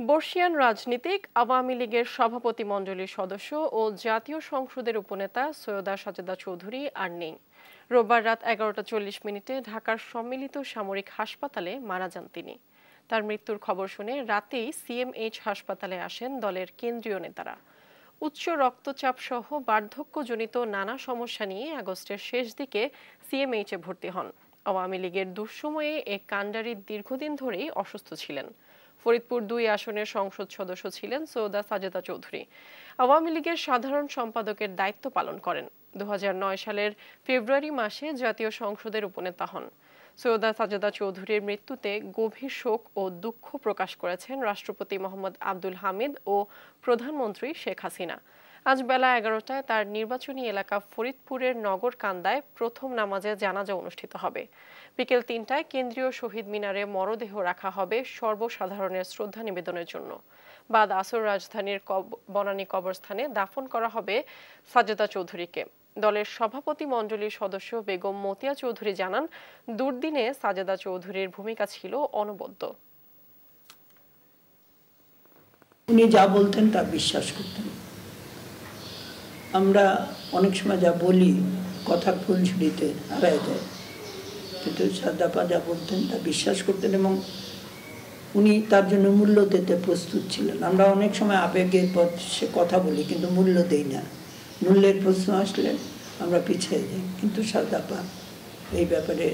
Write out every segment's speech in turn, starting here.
বর্ষিয়ান রাজনীতিক আওয়ামী লীগের সভাপতি মণ্ডলীর সদস্য ও জাতীয় সংসদের উপনেতা সৈয়দা সাজেদা চৌধুরী আর নেই। রোববার রাত এগারোটা চল্লিশ মিনিটে ঢাকার সম্মিলিত সামরিক হাসপাতালে মারা যান তিনি। তার মৃত্যুর খবর শুনে রাতেই সিএমএইচ হাসপাতালে আসেন দলের কেন্দ্রীয় নেতারা। উচ্চ রক্তচাপ সহ বার্ধক্যজনিত নানা সমস্যা নিয়ে আগস্টের শেষ দিকে সিএমএইচে ভর্তি হন। আওয়ামী লীগের দুঃসময়ে এ কাণ্ডারি দীর্ঘদিন ধরেই অসুস্থ ছিলেন। ফরিদপুর দুই আসনের সংসদ সদস্য ছিলেন সৌদা সাজেদা চৌধুরী। আওয়ামী লীগের সাধারণ সম্পাদকের দায়িত্ব পালন করেন। দু হাজার নয় সালের ফেব্রুয়ারি মাসে জাতীয় সংসদের উপনেতা হন। সৈয়দা সাজেদা চৌধুরীর মৃত্যুতে গভীর শোক ও দুঃখ প্রকাশ করেছেন রাষ্ট্রপতি মোহাম্মদ আব্দুল হামিদ ও প্রধানমন্ত্রী শেখ হাসিনা। আজ বেলা এগারোটায় তার নির্বাচনী এলাকা ফরিদপুরের নগর কান্দায় প্রথম নামাজে জানাজা অনুষ্ঠিত হবে। বিকেল তিনটায় কেন্দ্রীয় শহীদ মিনারে মরদেহ রাখা হবে সর্বসাধারণের শ্রদ্ধা নিবেদনের জন্য। বাদ আসর রাজধানীর বনানী কবরস্থানে দাফন করা হবে সাজেদা চৌধুরীকে। দলের সভাপতি মণ্ডলীর সদস্য বেগম মতিয়া চৌধুরী জানান, দুর্দিনে সাজেদা চৌধুরীর ভূমিকা ছিল অনবদ্য। উনি যা বলতেন তা বিশ্বাস করতেন। আমরা অনেক সময় যা বলি কথা ফুলঝুড়িতে হারায় যায়। কিন্তু সাদাপা যা বলতেন তা বিশ্বাস করতেন এবং উনি তার জন্য মূল্য দিতে প্রস্তুত ছিলেন। আমরা অনেক সময় আবেগের পথ সে কথা বলি কিন্তু মূল্য দেই না। মূল্যের প্রশ্ন আসলে আমরা পিছিয়ে যাই। কিন্তু সাদাপা এই ব্যাপারে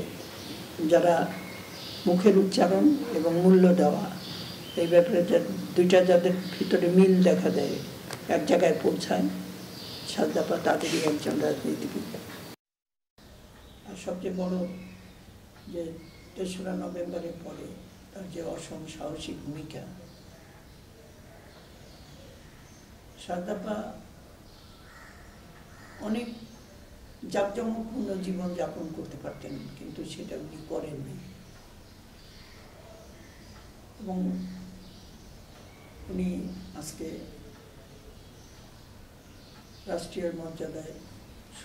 যারা মুখের উচ্চারণ এবং মূল্য দেওয়া এই ব্যাপারে যা দুইটা যাদের ভিতরে মিল দেখা দেয়, এক জায়গায় পৌঁছায় সাদাপা তাদেরই একজন রাজনীতিবিদ। আর সবচেয়ে বড় যে তেসরা নভেম্বরের পরে তার যে অসম সাহসী ভূমিকা সাদাপা অনেক জাঁকজমকপূর্ণ জীবন যাপন করতে পারতেন, কিন্তু সেটা উনি করেননি এবং উনি আজকে রাষ্ট্রীয় মর্যাদায়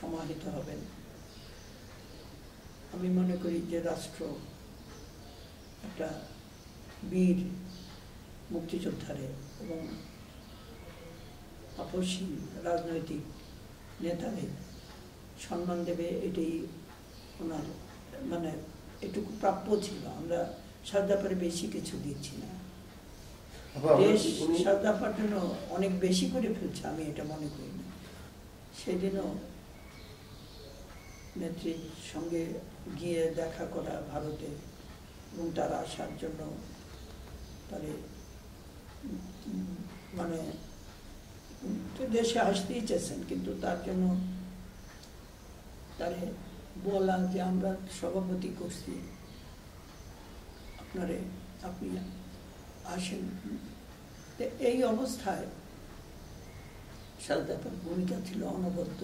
সমাহিত হবেন। আমি মনে করি যে রাষ্ট্র একটা বীর মুক্তিযোদ্ধারে এবং আপসী রাজনৈতিক নেতাদের সম্মান দেবে এটাই ওনার মানে এটুকু প্রাপ্য ছিল। আমরা সারদাপারে বেশি কিছু দিচ্ছি না। দেশ সারদাপার জন্য অনেক বেশি করে ফেলছে আমি এটা মনে করি না। সেদিনও নেত্রীর সঙ্গে গিয়ে দেখা করা ভারতে এবং তারা আসার জন্য তাদের মানে দেশে আসতেই চেয়েছেন, কিন্তু তার জন্য তারে বলা যে আমরা সভাপতি করছি, আপনারে আপনি আসেন। এই অবস্থায় সারদাপার ভূমিকা ছিল অনবদ্য।